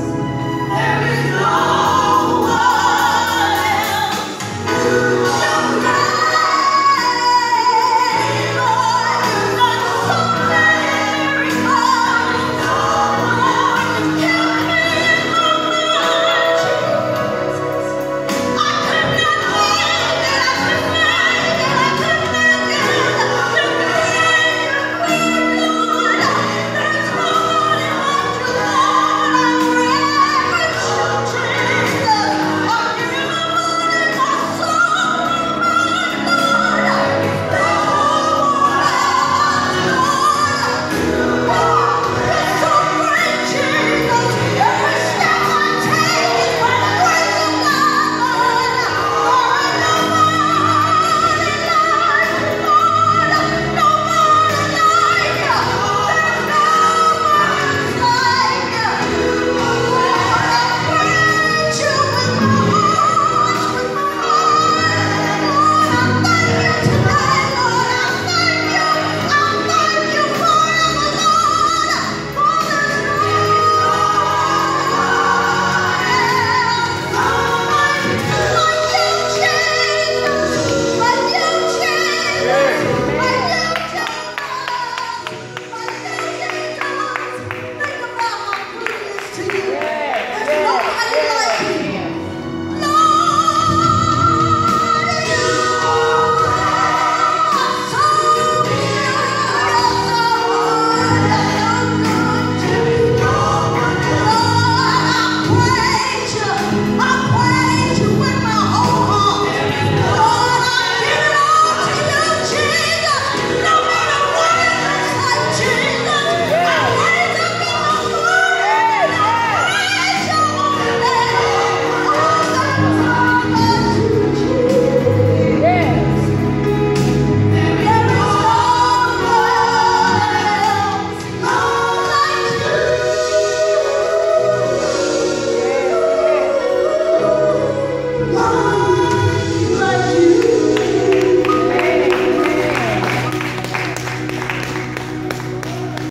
us.